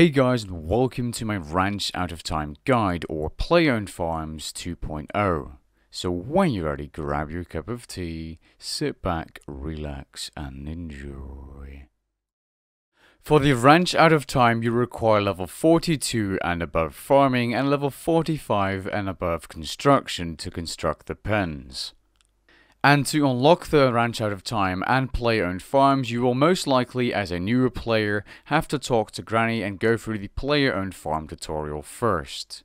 Hey guys and welcome to my Ranch Out of Time guide or Play Owned Farms 2.0. So when you're ready, grab your cup of tea, sit back, relax and enjoy. For the Ranch Out of Time you require level 42 and above farming and level 45 and above construction to construct the pens. And to unlock the ranch out of time and play owned farms, you will most likely, as a newer player, have to talk to Granny and go through the player owned farm tutorial first.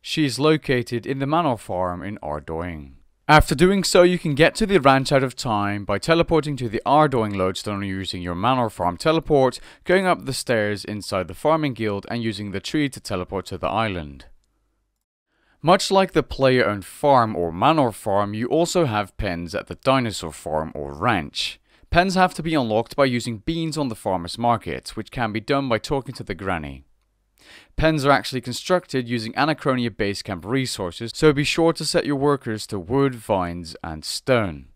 She is located in the manor farm in Ardougne. After doing so, you can get to the ranch out of time by teleporting to the Ardougne lodestone using your manor farm teleport, going up the stairs inside the farming guild and using the tree to teleport to the island. Much like the player-owned farm or manor farm, you also have pens at the dinosaur farm or ranch. Pens have to be unlocked by using beans on the farmer's market, which can be done by talking to the granny. Pens are actually constructed using Anachronia Basecamp resources, so be sure to set your workers to wood, vines, and stone.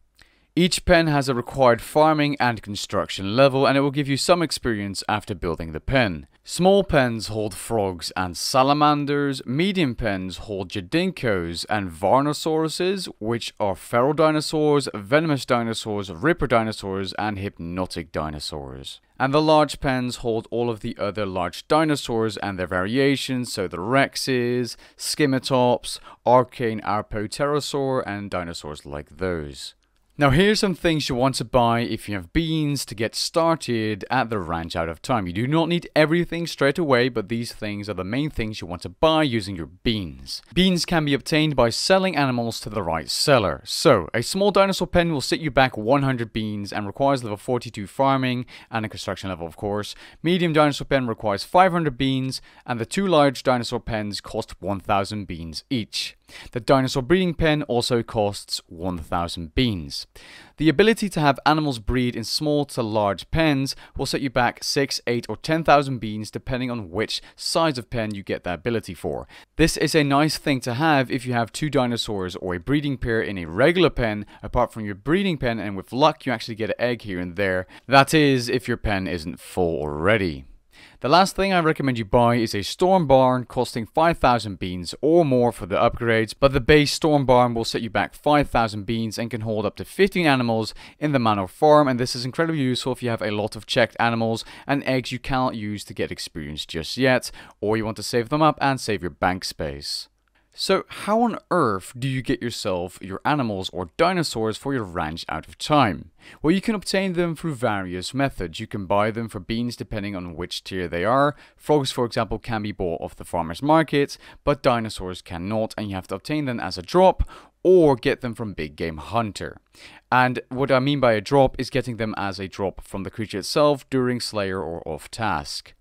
Each pen has a required farming and construction level and it will give you some experience after building the pen. Small pens hold frogs and salamanders, medium pens hold Jadinkos and Varanusauruses, which are feral dinosaurs, venomous dinosaurs, ripper dinosaurs, and hypnotic dinosaurs. And the large pens hold all of the other large dinosaurs and their variations, so the Rexes, Scimitops, Arcane Apoterrasaur, and dinosaurs like those. Now here's some things you want to buy if you have beans to get started at the ranch out of time. You do not need everything straight away, but these things are the main things you want to buy using your beans. Beans can be obtained by selling animals to the right seller. So, a small dinosaur pen will set you back 100 beans and requires level 42 farming and a construction level of course. Medium dinosaur pen requires 500 beans and the two large dinosaur pens cost 1000 beans each. The dinosaur breeding pen also costs 1000 beans. The ability to have animals breed in small to large pens will set you back 6, 8 or 10,000 beans depending on which size of pen you get that ability for. This is a nice thing to have if you have two dinosaurs or a breeding pair in a regular pen apart from your breeding pen and with luck you actually get an egg here and there. That is if your pen isn't full already. The last thing I recommend you buy is a storm barn costing 5000 beans or more for the upgrades, but the base storm barn will set you back 5000 beans and can hold up to 15 animals in the manor farm and this is incredibly useful if you have a lot of checked animals and eggs you cannot use to get experience just yet, or you want to save them up and save your bank space. So, how on earth do you get yourself your animals or dinosaurs for your ranch out of time? Well, you can obtain them through various methods. You can buy them for beans depending on which tier they are. Frogs, for example, can be bought off the farmer's market, but dinosaurs cannot, and you have to obtain them as a drop or get them from Big Game Hunter. And what I mean by a drop is getting them as a drop from the creature itself during Slayer or off task.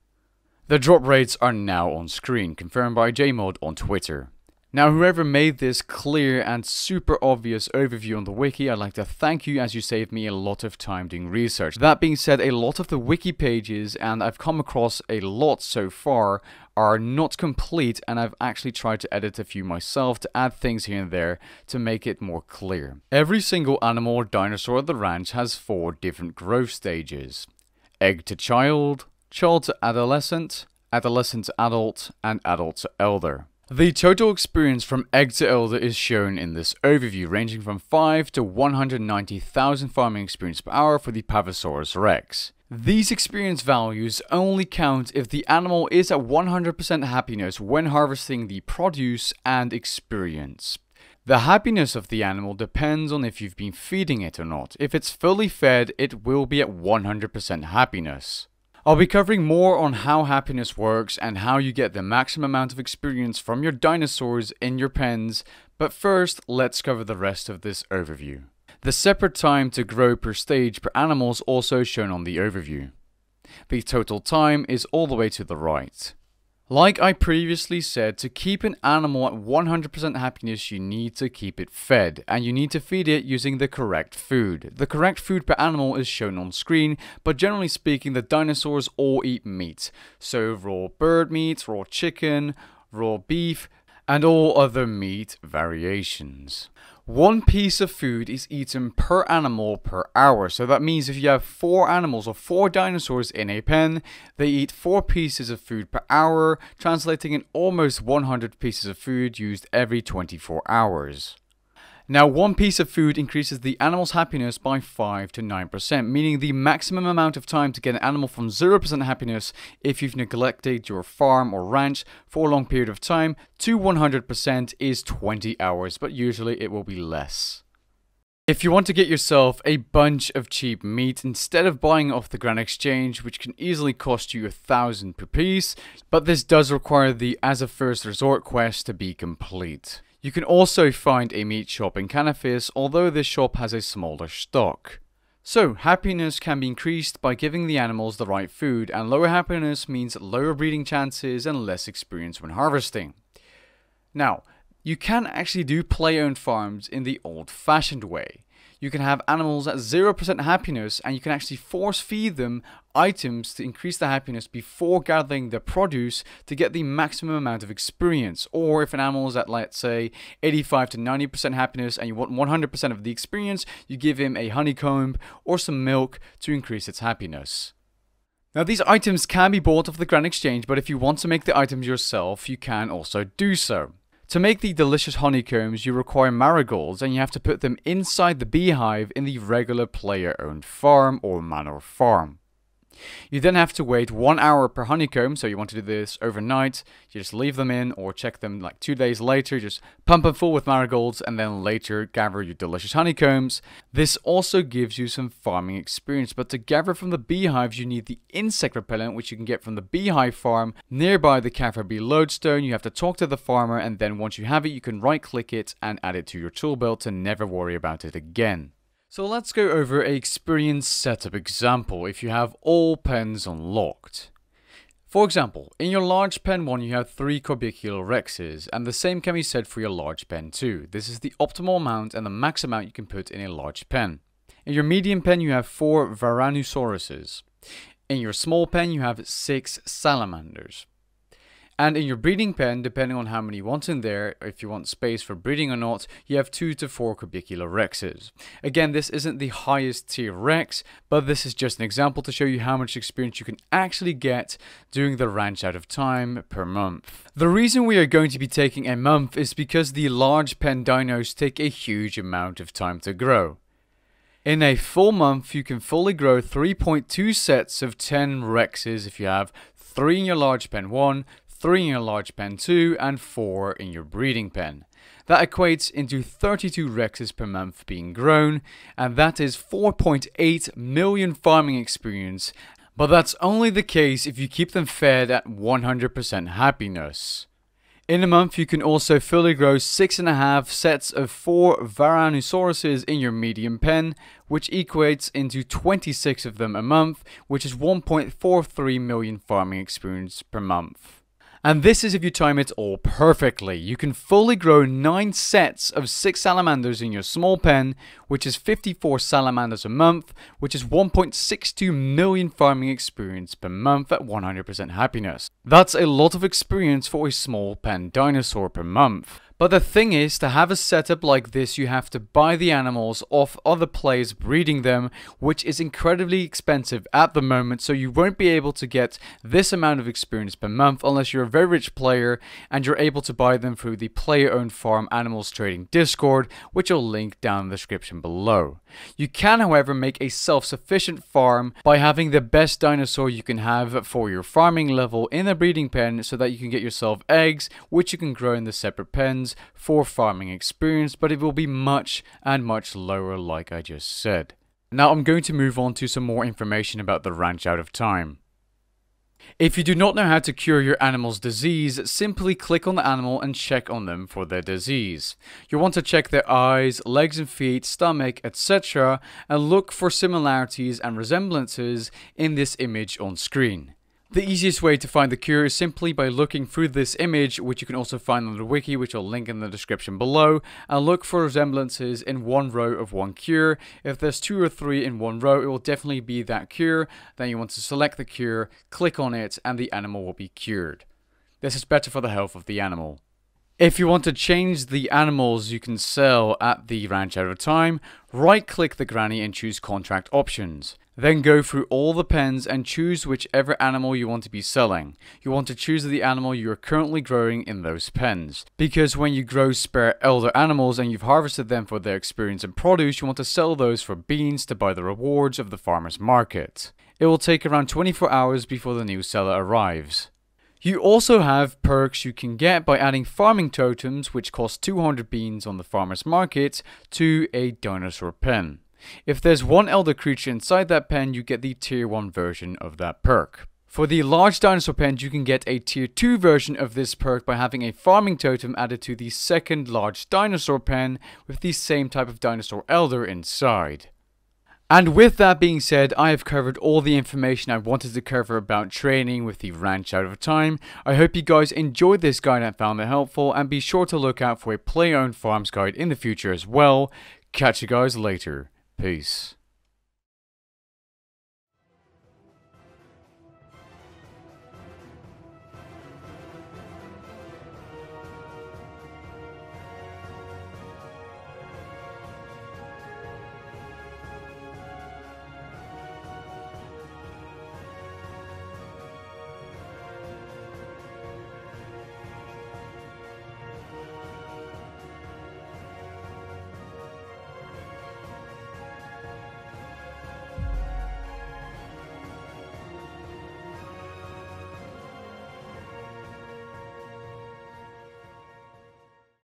The drop rates are now on screen, confirmed by JMod on Twitter. Now, whoever made this clear and super obvious overview on the wiki, I'd like to thank you as you saved me a lot of time doing research. That being said, a lot of the wiki pages, and I've come across a lot so far, are not complete and I've actually tried to edit a few myself to add things here and there to make it more clear. Every single animal or dinosaur at the ranch has four different growth stages. Egg to child, child to adolescent, adolescent to adult, and adult to elder. The total experience from egg to elder is shown in this overview, ranging from 5 to 190,000 farming experience per hour for the Pavosaurus rex. These experience values only count if the animal is at 100% happiness when harvesting the produce and experience. The happiness of the animal depends on if you've been feeding it or not. If it's fully fed, it will be at 100% happiness. I'll be covering more on how happiness works and how you get the maximum amount of experience from your dinosaurs in your pens, but first let's cover the rest of this overview. The separate time to grow per stage per animal is also shown on the overview. The total time is all the way to the right. Like I previously said, to keep an animal at 100% happiness, you need to keep it fed, and you need to feed it using the correct food. The correct food per animal is shown on screen, but generally speaking, the dinosaurs all eat meat. So raw bird meat, raw chicken, raw beef, and all other meat variations. One piece of food is eaten per animal per hour. So that means if you have four animals or four dinosaurs in a pen, they eat four pieces of food per hour, translating in almost 100 pieces of food used every 24 hours. Now, one piece of food increases the animal's happiness by 5 to 9%, meaning the maximum amount of time to get an animal from 0% happiness if you've neglected your farm or ranch for a long period of time to 100% is 20 hours, but usually it will be less. If you want to get yourself a bunch of cheap meat instead of buying off the Grand Exchange, which can easily cost you a thousand per piece, but this does require the as a first resort quest to be complete. You can also find a meat shop in Canifis, although this shop has a smaller stock. So, happiness can be increased by giving the animals the right food, and lower happiness means lower breeding chances and less experience when harvesting. Now, you can actually do play owned farms in the old fashioned way you can have animals at 0% happiness and you can actually force feed them items to increase the happiness before gathering the produce to get the maximum amount of experience. Or if an animal is at, let's say, 85 to 90% happiness and you want 100% of the experience, you give him a honeycomb or some milk to increase its happiness. Now these items can be bought off the Grand Exchange, but if you want to make the items yourself, you can also do so. To make the delicious honeycombs, you require marigolds and you have to put them inside the beehive in the regular player-owned farm or manor farm. You then have to wait one hour per honeycomb, so you want to do this overnight. You just leave them in or check them like two days later, just pump them full with marigolds and then later gather your delicious honeycombs. This also gives you some farming experience, but to gather from the beehives, you need the insect repellent, which you can get from the beehive farm nearby the Catherby lodestone. You have to talk to the farmer, and then once you have it, you can right click it and add it to your tool belt to never worry about it again. So let's go over a experience setup example if you have all pens unlocked. For example, in your large pen 1 you have 3 Corbicula Rexes, and the same can be said for your large pen 2. This is the optimal amount and the max amount you can put in a large pen. In your medium pen you have 4 Varanusauruses. In your small pen you have 6 Salamanders. And in your breeding pen, depending on how many you want in there, if you want space for breeding or not, you have 2 to 4 Corbicula Rexes. Again, this isn't the highest tier Rex, but this is just an example to show you how much experience you can actually get doing the ranch out of time per month. The reason we are going to be taking a month is because the large pen dinos take a huge amount of time to grow. In a full month, you can fully grow 3.2 sets of 10 Rexes if you have 3 in your large pen 1, 3 in your large pen 2, and 4 in your breeding pen. That equates into 32 Rexes per month being grown, and that is 4.8 million farming experience, but that's only the case if you keep them fed at 100% happiness. In a month, you can also fully grow 6.5 sets of 4 Varanusauruses in your medium pen, which equates into 26 of them a month, which is 1.43 million farming experience per month. And this is if you time it all perfectly. You can fully grow 9 sets of 6 salamanders in your small pen, which is 54 salamanders a month, which is 1.62 million farming experience per month at 100% happiness. That's a lot of experience for a small pen dinosaur per month. But the thing is, to have a setup like this, you have to buy the animals off other players breeding them, which is incredibly expensive at the moment, so you won't be able to get this amount of experience per month unless you're a very rich player and you're able to buy them through the player-owned farm animals trading discord, which I'll link down in the description below. You can, however, make a self-sufficient farm by having the best dinosaur you can have for your farming level in a breeding pen so that you can get yourself eggs, which you can grow in the separate pens for farming experience, but it will be much and much lower like I just said. Now I'm going to move on to some more information about the ranch out of time. If you do not know how to cure your animal's disease, simply click on the animal and check on them for their disease. You'll want to check their eyes, legs and feet, stomach, etc. and look for similarities and resemblances in this image on screen. The easiest way to find the cure is simply by looking through this image, which you can also find on the wiki, which I'll link in the description below, and look for resemblances in one row of one cure. If there's two or three in one row, it will definitely be that cure. Then you want to select the cure, click on it, and the animal will be cured. This is better for the health of the animal. If you want to change the animals you can sell at the ranch out of time, right click the granny and choose contract options. Then go through all the pens and choose whichever animal you want to be selling. You want to choose the animal you are currently growing in those pens. Because when you grow spare elder animals and you've harvested them for their experience and produce, you want to sell those for beans to buy the rewards of the farmer's market. It will take around 24 hours before the new seller arrives. You also have perks you can get by adding farming totems, which cost 200 beans on the farmer's market, to a dinosaur pen. If there's one elder creature inside that pen, you get the tier 1 version of that perk. For the large dinosaur pens, you can get a tier 2 version of this perk by having a farming totem added to the second large dinosaur pen with the same type of dinosaur elder inside. And with that being said, I have covered all the information I wanted to cover about training with the ranch out of time. I hope you guys enjoyed this guide and found it helpful, and be sure to look out for a play-owned farms guide in the future as well. Catch you guys later. Peace.